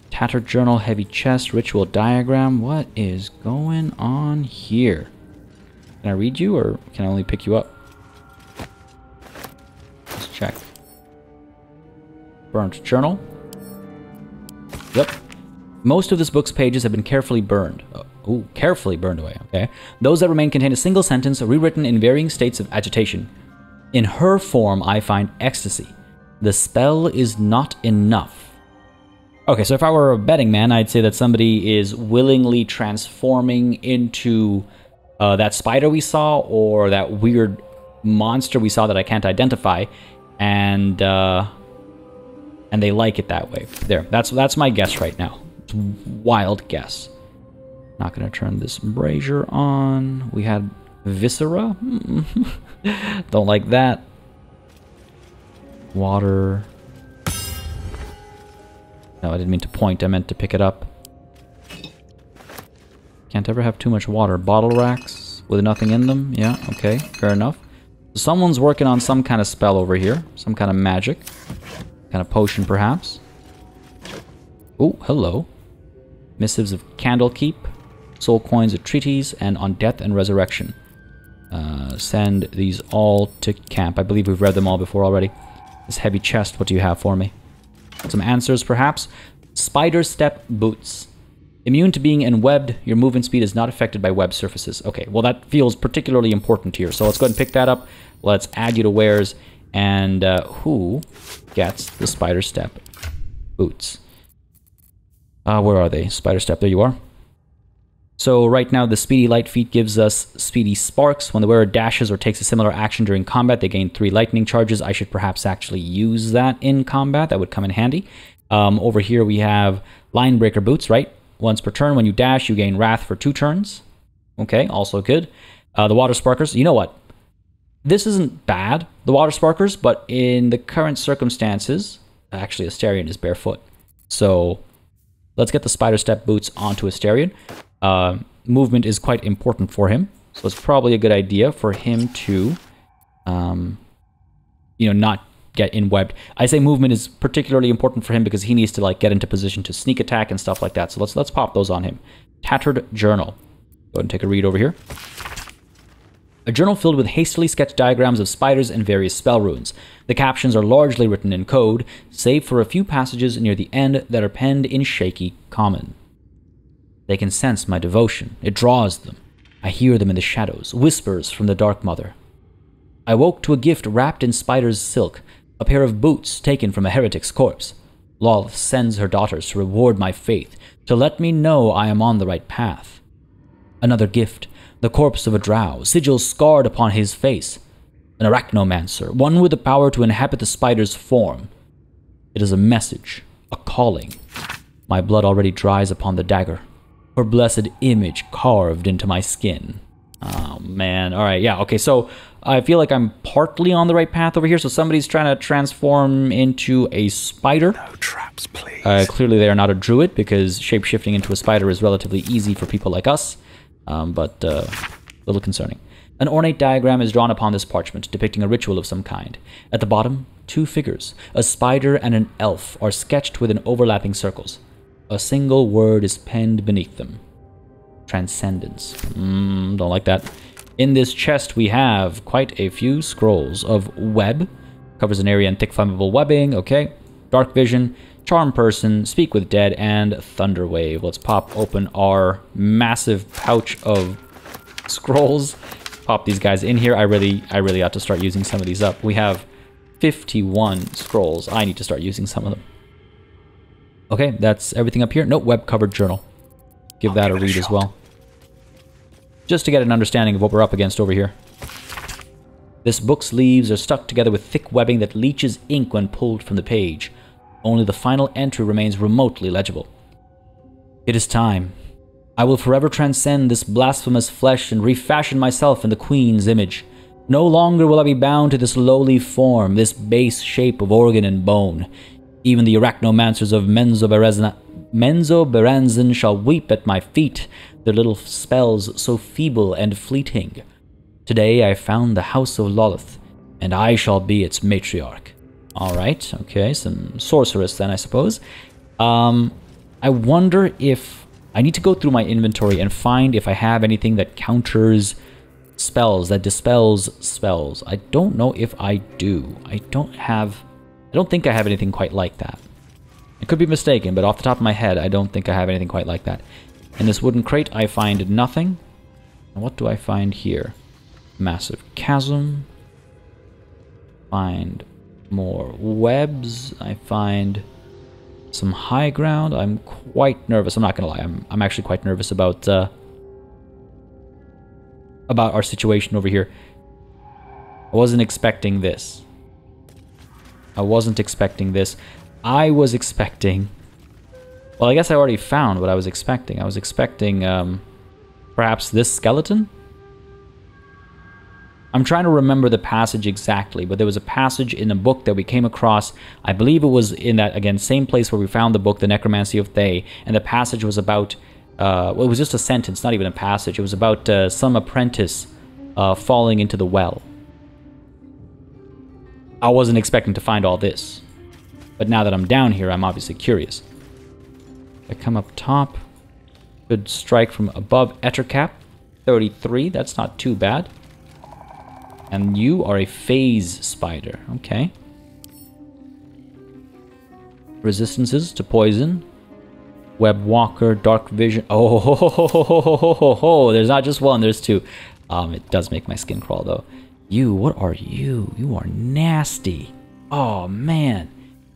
S1: Tattered journal, heavy chest, ritual diagram. What is going on here? Can I read you or can I only pick you up? Check. Burnt journal. Yep. Most of this book's pages have been carefully burned. Oh, ooh, carefully burned away, okay? Those that remain contain a single sentence rewritten in varying states of agitation. In her form, I find ecstasy. The spell is not enough. Okay, so if I were a betting man, I'd say that somebody is willingly transforming into uh, that spider we saw or that weird monster we saw that I can't identify and uh, and they like it that way. There, that's that's my guess right now. Wild guess. Not gonna turn this brazier on. We had viscera. Don't like that. Water. No, I didn't mean to point. I meant to pick it up. Can't ever have too much water. Bottle racks with nothing in them. Yeah, okay, fair enough. Someone's working on some kind of spell over here. Some kind of magic. Kind of potion, perhaps. Oh, hello. Missives of Candlekeep. Soul Coins of Treaties. And on Death and Resurrection. Uh, send these all to camp. I believe we've read them all before already. This heavy chest, what do you have for me? Some answers, perhaps. Spider Step Boots. Immune to being enwebbed, your movement speed is not affected by web surfaces. Okay, well that feels particularly important here. So let's go ahead and pick that up. Let's add you to wares. And uh, who gets the spider step boots? Uh, where are they? Spider step, there you are. So right now the speedy light feat gives us speedy sparks. When the wearer dashes or takes a similar action during combat, they gain three lightning charges. I should perhaps actually use that in combat. That would come in handy. Um, over here we have line breaker boots, right? Once per turn, when you dash, you gain Wrath for two turns. Okay, also good. Uh, the Water Sparkers, you know what? This isn't bad, the Water Sparkers, but in the current circumstances, actually Astarion is barefoot. So let's get the Spider Step boots onto Astarion. Uh, movement is quite important for him, so it's probably a good idea for him to, um, you know, not get in webbed. I say movement is particularly important for him because he needs to like get into position to sneak attack and stuff like that. So let's let's pop those on him. Tattered journal. Go ahead and take a read over here. A journal filled with hastily sketched diagrams of spiders and various spell runes. The captions are largely written in code, save for a few passages near the end that are penned in shaky common. They can sense my devotion. It draws them. I hear them in the shadows, whispers from the Dark Mother. I woke to a gift wrapped in spider's silk, a pair of boots taken from a heretic's corpse. Lolth sends her daughters to reward my faith, to let me know I am on the right path. Another gift, the corpse of a drow, sigil scarred upon his face. An arachnomancer, one with the power to inhabit the spider's form. It is a message, a calling. My blood already dries upon the dagger, her blessed image carved into my skin. Oh man, alright, yeah, okay, so I feel like I'm partly on the right path over here. So somebody's trying to transform into a spider.
S11: No traps, please.
S1: Uh, clearly they are not a druid because shapeshifting into a spider is relatively easy for people like us, um, but uh, a little concerning. An ornate diagram is drawn upon this parchment depicting a ritual of some kind. At the bottom, two figures, a spider and an elf, are sketched within overlapping circles. A single word is penned beneath them. Transcendence. Mm, don't like that. In this chest, we have quite a few scrolls of web. Covers an area in thick flammable webbing, okay. Dark vision, charm person, speak with dead, and thunderwave. Let's pop open our massive pouch of scrolls. Pop these guys in here. I really, I really ought to start using some of these up. We have 51 scrolls. I need to start using some of them. Okay, that's everything up here. Nope, web covered journal. Give that a read as well just to get an understanding of what we're up against over here. This book's leaves are stuck together with thick webbing that leaches ink when pulled from the page. Only the final entry remains remotely legible. It is time. I will forever transcend this blasphemous flesh and refashion myself in the Queen's image. No longer will I be bound to this lowly form, this base shape of organ and bone. Even the arachnomancers of Menzoberranzan Menzo Beranzin shall weep at my feet, their little spells so feeble and fleeting. Today I found the house of Lolth, and I shall be its matriarch. Alright, okay, some sorceress then, I suppose. Um, I wonder if... I need to go through my inventory and find if I have anything that counters spells, that dispels spells. I don't know if I do. I don't have... I don't think I have anything quite like that. I could be mistaken, but off the top of my head, I don't think I have anything quite like that. In this wooden crate, I find nothing. What do I find here? Massive chasm. Find more webs. I find some high ground. I'm quite nervous. I'm not gonna lie. I'm I'm actually quite nervous about uh, about our situation over here. I wasn't expecting this. I wasn't expecting this. I was expecting well, I guess I already found what I was expecting. I was expecting, um, perhaps this skeleton? I'm trying to remember the passage exactly, but there was a passage in a book that we came across. I believe it was in that, again, same place where we found the book, The Necromancy of Thay, and the passage was about, uh, well, it was just a sentence, not even a passage. It was about uh, some apprentice uh, falling into the well. I wasn't expecting to find all this, but now that I'm down here, I'm obviously curious. I come up top, could strike from above Ettercap. 33, that's not too bad. And you are a phase spider. Okay. Resistances to poison. Web Walker, Dark Vision. Oh, ho, ho, ho, ho, ho, ho, ho, ho. there's not just one, there's two. Um, it does make my skin crawl though. You, what are you? You are nasty. Oh man.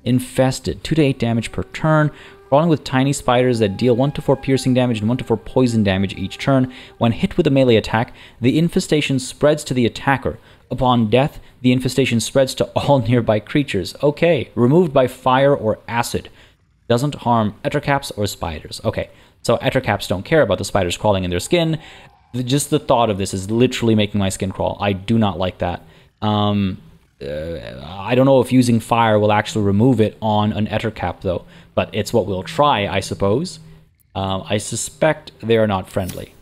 S1: Infested. 2 to 8 damage per turn crawling with tiny spiders that deal 1 to 4 piercing damage and 1 to 4 poison damage each turn. When hit with a melee attack, the infestation spreads to the attacker. Upon death, the infestation spreads to all nearby creatures. Okay, removed by fire or acid. Doesn't harm ettercaps or spiders. Okay, so ettercaps don't care about the spiders crawling in their skin. Just the thought of this is literally making my skin crawl. I do not like that. Um, uh, I don't know if using fire will actually remove it on an ettercap though but it's what we'll try, I suppose. Um, I suspect they are not friendly.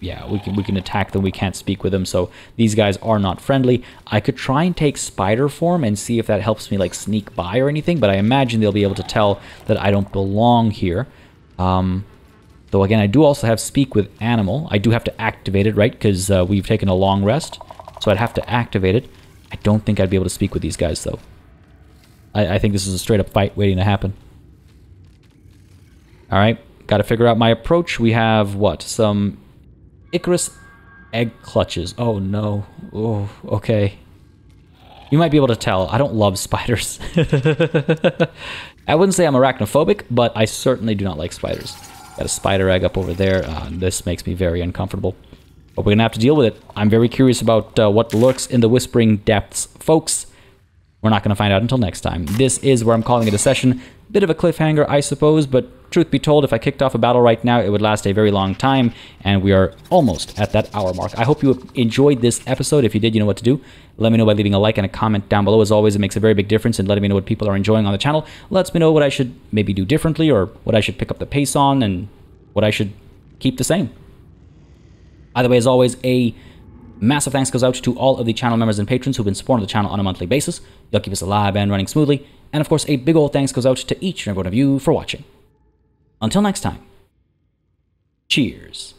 S1: Yeah, we can we can attack them. We can't speak with them, so these guys are not friendly. I could try and take spider form and see if that helps me like sneak by or anything, but I imagine they'll be able to tell that I don't belong here. Um, though again, I do also have speak with animal. I do have to activate it, right? Because uh, we've taken a long rest, so I'd have to activate it. I don't think I'd be able to speak with these guys though. I, I think this is a straight up fight waiting to happen. All right, got to figure out my approach. We have what? Some Icarus egg clutches. Oh no. Oh, okay. You might be able to tell, I don't love spiders. I wouldn't say I'm arachnophobic, but I certainly do not like spiders. Got a spider egg up over there. Uh, this makes me very uncomfortable. But we're going to have to deal with it. I'm very curious about uh, what lurks in the Whispering Depths. Folks, we're not going to find out until next time. This is where I'm calling it a session. Bit of a cliffhanger, I suppose, but truth be told, if I kicked off a battle right now, it would last a very long time, and we are almost at that hour mark. I hope you enjoyed this episode. If you did, you know what to do. Let me know by leaving a like and a comment down below. As always, it makes a very big difference in letting me know what people are enjoying on the channel. Lets me know what I should maybe do differently, or what I should pick up the pace on, and what I should keep the same. Either way, as always, a massive thanks goes out to all of the channel members and patrons who've been supporting the channel on a monthly basis. You'll keep us alive and running smoothly. And of course, a big old thanks goes out to each and every one of you for watching. Until next time, cheers.